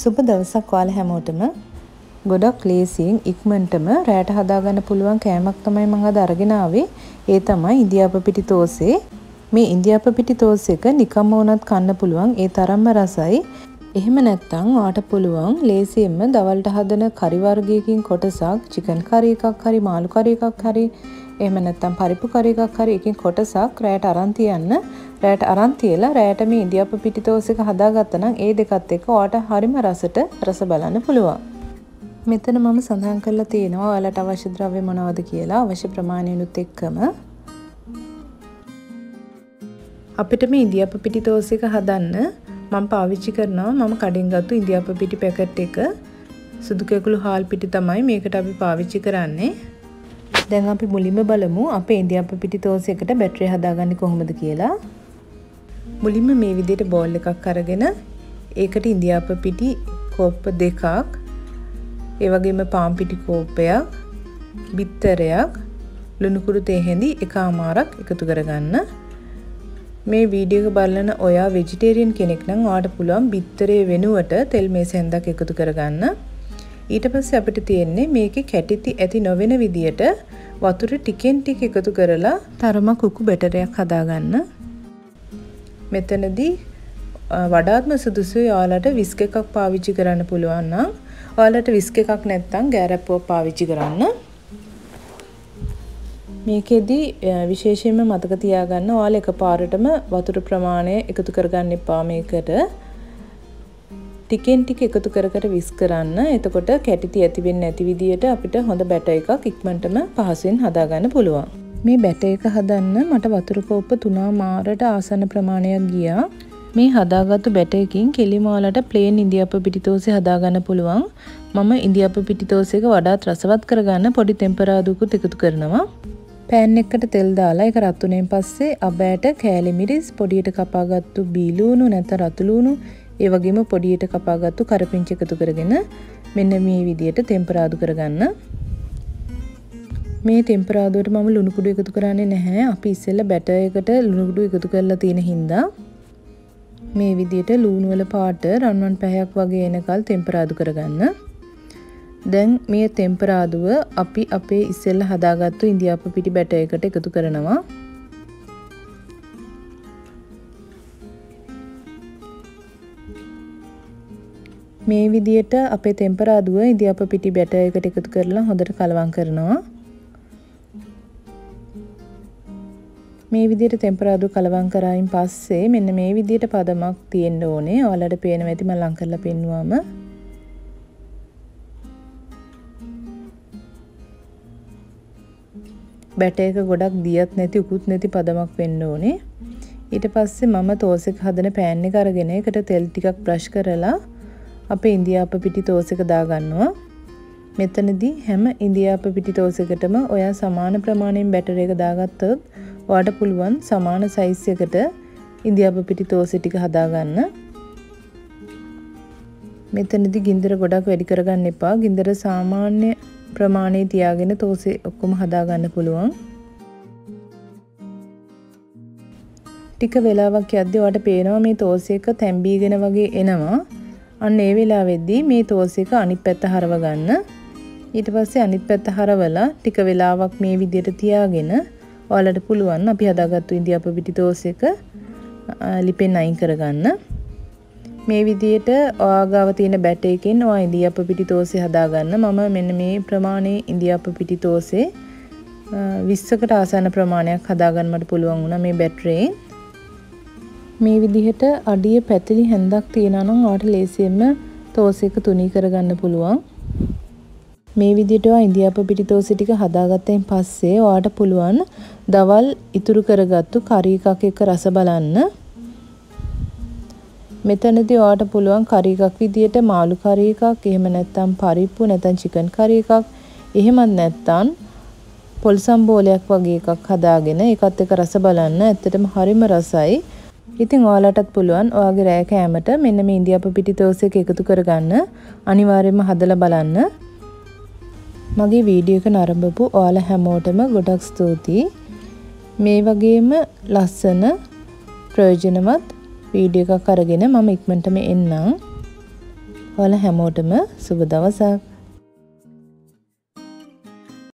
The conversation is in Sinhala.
සුබ දවසක් ඔයාලා හැමෝටම ගොඩක් ලේසියෙන් ඉක්මනටම රෑට හදාගන්න පුළුවන් කෑමක් තමයි මම අද අරගෙන ආවේ. ඒ තමයි ඉන්දියාප පිටි තෝසේ. මේ ඉන්දියාප පිටි තෝස් එක නිකම්ම වුණත් කන්න පුළුවන්. ඒ තරම්ම රසයි. එහෙම නැත්නම් ඔයාට පුළුවන් ලේසියෙන්ම දවල්ට හදන කරි වර්ගයකින් කොටසක් චිකන් කරි එකක් හරි මාළු කරි එකක් හරි එහෙම නැත්නම් පරිප්පු කරි එකක් හරි එකකින් කොටසක් රෑට අරන් තියන්න රෑට අරන් තියලා රෑට මේ ඉන්දියාප පිටි තෝස් එක හදාගත්තා නම් ඒ දෙකත් එක්ක ඔයාට හරිම රසට රස බලන්න පුළුවන්. මෙතන මම සඳහන් කරලා තියෙනවා ඔයාලට අවශ්‍ය ද්‍රව්‍ය මොනවද කියලා අවශ්‍ය ප්‍රමාණයනුත් එක්කම අපිට මේ ඉන්දියාප පිටි තෝස් එක හදන්න මම පාවිච්චි කරනවා මම කඩින් ගත්තු ඉන්දියාප පිටි පැකට් එක සුදු කැකුළු හාල් පිටි තමයි මේකට අපි පාවිච්චි කරන්නේ. දැන් අපි මුලින්ම බලමු අපේ ඉන්දියාප පිටි තෝස් එකට බැටරි හදාගන්නේ කොහොමද කියලා. මුලින්ම මේ විදිහට බෝල් එකක් අරගෙන ඒකට ඉන්දියාප පිටි කෝප්ප දෙකක් ඒ වගේම පාන් පිටි කෝප්පයක් බිත්තරයක් ලුණුකුඩු තේ හැඳි එකමාරක් එකතු කරගන්න. මේ වීඩියෝ එක බලන ඔයා වෙජිටේරියන් කෙනෙක් නම් ඔයාට පුළුවන් බිත්තරේ වෙනුවට තෙල් මේස හැන්දක් එකතු කරගන්න. ඊට පස්සේ අපිට තියෙන්නේ මේකේ කැටිති ඇති නොවන විදියට වතුර ටිකෙන් ටික එකතු කරලා තරමක් උකු බැටරයක් හදාගන්න. මෙතනදී වඩාත්ම සුදුසුයි ඔයාලට විස්ක එකක් පාවිච්චි කරන්න පුළුවන් නම් ඔයාලට විස්ක එකක් නැත්නම් ගෑරප්පුවක් පාවිච්චි කරන්න. මේකෙදි විශේෂයෙන්ම මතක තියාගන්න ඔයාලා එකපාරටම වතුර ප්‍රමාණය එකතු කරගන්න එපා මේකට. ටිකෙන් ටික එකතු කර කර විස් කරන්න. එතකොට කැටිති ඇති වෙන්නේ නැති විදියට අපිට හොඳ බැටර් එකක් ඉක්මනටම පහසුවෙන් හදාගන්න පුළුවන්. මේ බැටර් එක හදන්න මට වතුර කෝප්ප 3 මාරට ආසන්න ප්‍රමාණයක් ගියා. මේ හදාගත්තු බැටර් එකකින් කෙලිම ඔයාලට ප්ලේන් ඉන්දියාප පිටිතෝසෙ හදාගන්න පුළුවන්. මම ඉන්දියාප පිටිතෝසෙක වඩාත් රසවත් කරගන්න පොඩි තෙම්පරාදුකුත් එකතු කරනවා. පෑන් එකට තෙල් දාලා ඒක රත් වුණෙන් පස්සේ අබෑට කෑලි මිරිස් පොඩියට කපාගත්තු බීලූණු නැත්නම් රතුලූණු ඒ වගේම පොඩියට කපාගත්තු කරපිංච එකතු කරගෙන මෙන්න මේ විදියට තෙම්පරාදු කරගන්න. මේ තෙම්පරාදුවට මම ලුණු කුඩු එකතු කරන්නේ නැහැ. අපි ඉස්සෙල්ලා බැටර් එකට ලුණු කුඩු එකතු කරලා තියෙන හින්දා මේ විදියට ලූණු වල පාට රන්වන් පැහැයක් වගේ එනකල් තෙම්පරාදු කරගන්න. දැන් මේ තෙම්පරාදුව අපි අපේ ඉස්සෙල්ලා හදාගත්තු ඉන්දියාප පිටි බැටර් එකට එකතු කරනවා. මේ විදියට අපේ තෙම්පරාදුව ඉන්දියාප පිටි බැටර් එකට එකතු කරලා හොඳට කලවම් කරනවා. මේ විදිහට තෙම්පරාදු කලවම් කරායින් පස්සේ මෙන්න මේ විදිහට පදමක් තියෙන්න ඕනේ. ඔයාලට පේනවා ඇති මම ලං කරලා පෙන්නුවම. බැට එක ගොඩක් දියත් නැති උකුත් නැති පදමක් වෙන්න ඕනේ. ඊට පස්සේ මම තෝස් එක හදන පෑන් එක අරගෙන ඒකට තෙල් ටිකක් බ්‍රෂ් කරලා අපේ ඉන්දියාප පිටි තෝස් එක දාගන්නවා. මෙතනදී හැම ඉන්දියාප පිටි තෝස් එකටම ඔයා සමාන ප්‍රමාණයෙන් බැටර් එක දාගත්තොත් ඔයාට පුළුවන් සමාන සයිස් එකට ඉන්දියාප පිටි තෝසෙ ටික හදාගන්න. මෙතනදී ගින්දර ගොඩක් වැඩි කරගන්න එපා. ගින්දර සාමාන්‍ය ප්‍රමාණයේ තියාගෙන තෝසෙ ඔක්කොම හදාගන්න පුළුවන්. ටික වෙලාවක් යද්දී ඔයාට පේනවා මේ තෝසෙ එක තැම්බීගෙන වගේ එනවා. අන්න ඒ වෙලාවෙද්දී මේ තෝස් එක අනිත් පැත්ත හරව ගන්න. ඊට පස්සේ අනිත් පැත්ත හරවලා ටික වෙලාවක් මේ විදිහට තියාගෙන ඔයාලට පුළුවන් අපි හදාගත්තු ඉන්දියාප පිටි තෝස් එක ලිපෙන් අයින් කරගන්න. මේ විදිහට ඔයාගාව තියෙන බැට එකෙන් ඔයා ඉන්දියාප පිටි තෝසේ හදාගන්න. මම මෙන්න මේ ප්‍රමාණයේ ඉන්දියාප පිටි තෝසේ 20කට ආසන්න ප්‍රමාණයක් හදාගන්න මට පුළුවන් වුණා මේ බැටරේ. මේ විදිහට අඩිය පැතිලි හැන්දක් තියෙනවා නම් ඔයාලට ලේසියෙන්ම තෝස එක තුනී කරගන්න පුළුවන්. මේ විදිහට ඔයා ඉන්දියාප පිටි තෝස ටික හදාගත්තෙන් පස්සේ ඔයාට පුළුවන් දවල් ඉතුරු කරගත්තු කරි එකක් එක්ක රස බලන්න. මෙතනදී ඔයාට පුළුවන් කරි එකක් විදියට මාළු කරි එකක් එහෙම නැත්නම් පරිප්පු නැත්නම් චිකන් කරි එකක් එහෙමත් නැත්නම් පොල් සම්බෝලයක් වගේ එකක් හදාගෙන ඒකත් එක්ක රස බලන්න. ඇත්තටම හරිම රසයි. ඉතින් ඔයාලටත් පුළුවන් ඔයාගේ රෑ කෑමට මෙන්න මේ ඉන්දියාප පිටි තෝස් එක එකතු කරගන්න අනිවාර්යයෙන්ම හදලා බලන්න. මගේ වීඩියෝ එක නරඹපු ඔයාලා හැමෝටම ගොඩක් ස්තුතියි. මේ වගේම ලස්සන ප්‍රයෝජනවත් වීඩියෝ එකක් අරගෙන මම ඉක්මනටම එන්නම්. ඔයාලා හැමෝටම සුබ දවසක්